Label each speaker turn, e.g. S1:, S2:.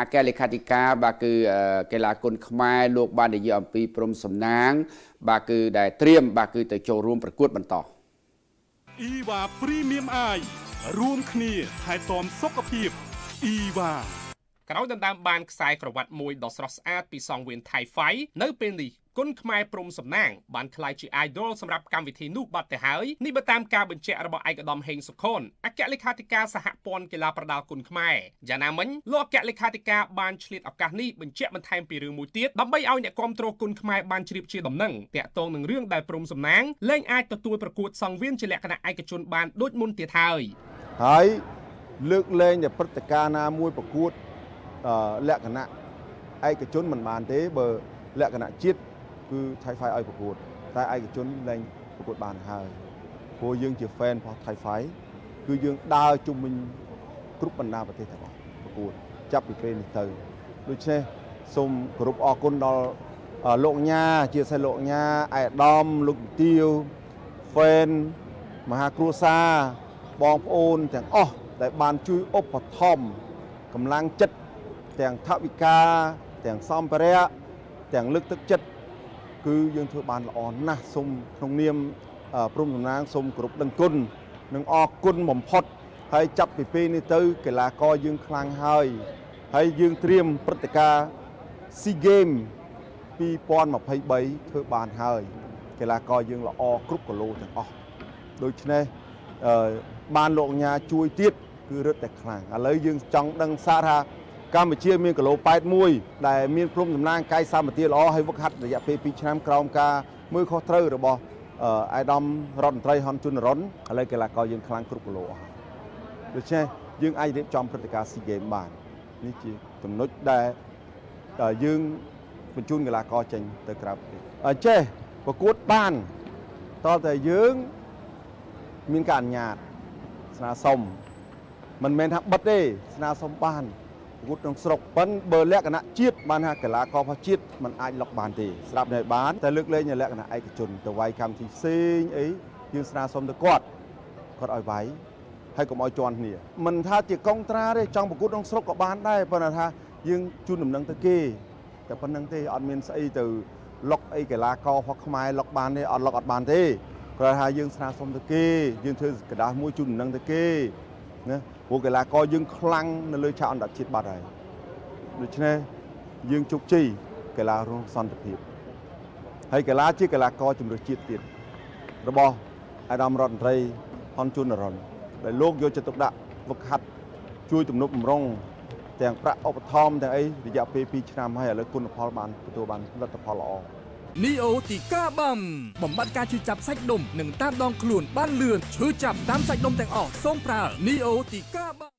S1: អគ្គលេខាធិការបាទគឺកីឡាគុនខ្មែរលោកបាននិយាយអំពីព្រំសំណាង បាទគឺដែលត្រៀមបាទគឺទៅចូលរួមប្រកួតបន្តអ៊ី
S2: វ៉ាព្រីមៀមអាយរួមគ្នាថែទាំសុខភាពអ៊ីវ៉ា
S3: ក្រោយដណ្ដើមបានខ្សែក្រវ៉ាត់មួយដ៏ស្រស់ស្អាតពីសងវៀនថៃហ្វៃនៅពេលនេះគុណខ្មែរព្រំសំណាងបានក្លាយជា idol សម្រាប់កម្មវិធីនោះបាត់ទៅហើយនេះបើតាមការបញ្ជាក់របស់ឯកឧត្តមហេងសុខុនអគ្គលេខាធិការសហព័ន្ធកីឡាប្រដាល់គុណខ្មែរយ៉ាងណាមិញលោកអគ្គលេខាធិការបានឆ្លៀតឱកាសនេះបញ្ជាក់បន្ថែមពីរឿងមួយទៀតដើម្បីឲ្យអ្នកគ្រប់គ្រងគុណខ្មែរបានជ្រាបជាដំណឹងតាក់ទងនឹងរឿងដែលព្រំសំណាងលែងអាចទទួលប្រកួតសង្វៀនជាលក្ខណៈឯកជនបានដូចមុនទៀតហើយ
S4: ហើយលើកលែងតែព្រឹត្តិការណ៍ណាមួយប្រកួត លក្ខណៈឯកជនមិនបានទេបើលក្ខណៈជាតិគឺថៃហ្វៃឲ្យប្រកួត តែឯកជនលែងប្រកួតបានហើយព្រោះយើងជា fan របស់ថៃហ្វៃគឺយើងដើរជុំវិញគ្រប់បណ្ដាប្រទេសទាំងអស់ប្រកួតចាប់ពីពេលនេះទៅដូច្នេះសូមគោរពអរគុណដល់លោកញ៉ាជាពិសេសលោកញ៉ាអែដាមលោកទាវ fan មហាគ្រួសារបងប្អូនទាំងអស់ដែលបានជួយឧបត្ថម្ភកម្លាំងចិត្ត ទាំងថវិកាទាំងសម្ភារៈទាំងលើកទឹកចិត្តគឺយើងធ្វើបានល្អណាស់សូមក្នុងនាមព្រំតំណាងសូមគោរពដឹងគុណនិងអរគុណបំផុតហើយចាប់ពីពេលនេះទៅកីឡាករយើងខ្លាំងហើយហើយយើងត្រៀមព្រឹត្តិការណ៍ SEA Games 2023ធ្វើបានហើយកីឡាករយើងល្អគ្រប់គីឡូទាំងអស់ដូច្នេះបានលោកញ៉ាជួយទៀតគឺរឹតតែខ្លាំងឥឡូវយើងចង់ដឹងសារថា កម្ពុជាមានគីឡូ81ដែលមានព្រំតំណាងកាយសម្បទាល្អហើយវឹកហាត់រយៈពេល2ឆ្នាំក្រោមការមើលខុសត្រូវរបស់អាយដាមរដ្ឋមន្ត្រីហ៊ុនជុនរុនឥឡូវកីឡាករយើងខ្លាំងគ្រប់គីឡូអស់ដូច្នេះយើងអាចរៀបចំព្រឹត្តិការណ៍ SEA Games បាននេះជាចំណុចដែលយើងបញ្ជូនកីឡាករចេញទៅក្រៅប្រទេសចេះប្រកួតបានតើតែយើងមានការអនុញ្ញាតស្នើសុំមិនមែនថាបិទទេស្នើសុំបាន ប្រកួតក្នុងស្រុកប៉ុន្តែបើលក្ខណៈជាតិបានថាកីឡាកររបស់ជាតិมันអាចលុកបានទេស្រាប់តែបានតែលើកលែងលក្ខណៈឯកជនទៅវាយកម្មវិធីផ្សេងអីយើងស្នើសុំទៅគាត់គាត់ឲ្យវាយហើយកុំឲ្យជន់គ្នាមិនថាជាកុងត្រាទេចង់ប្រកួតក្នុងស្រុកក៏បានដែរប៉ុន្តែថាយើងជូនដំណឹងទៅគេតែប៉ុណ្្នឹងទេអត់មានស្អីទៅលុកអីកីឡាកររបស់ខ្មែរលុកបានទេអត់លុកអត់បានទេគាត់ថាយើងស្នើសុំទៅគេយើងធ្វើกระดาษមួយជូនដំណឹងទៅគេណា ព្រោះកីឡាករយើងខ្លាំងនៅលើឆាកអន្តរជាតិបាត់ហើយដូច្នេះយើងជោគជ័យកីឡារងសន្តិភាពហើយកីឡាជាកីឡាករជំនឿជាតិទៀតរបស់អាដាមរដ្ឋមន្ត្រីហ៊ុនជុនរ៉ុនដែលលោកយកចិត្តទុកដាក់វឹកហាត់ជួយទំនុកបំរុងទាំងប្រាក់ឧបត្ថម្ភទាំងអីរយៈពេល2ឆ្នាំហើយឥឡូវគុណផលបានទទួលបានលទ្ធផលល្អ
S3: នីអូទីកាបាំបំបត្តិការឈឺចាប់សាច់ដុំនិងតាមដងខ្លួនបានលឿនឈឺចាប់តាមសាច់ដុំទាំងអស់សូមប្រើនីអូទីកាបាំ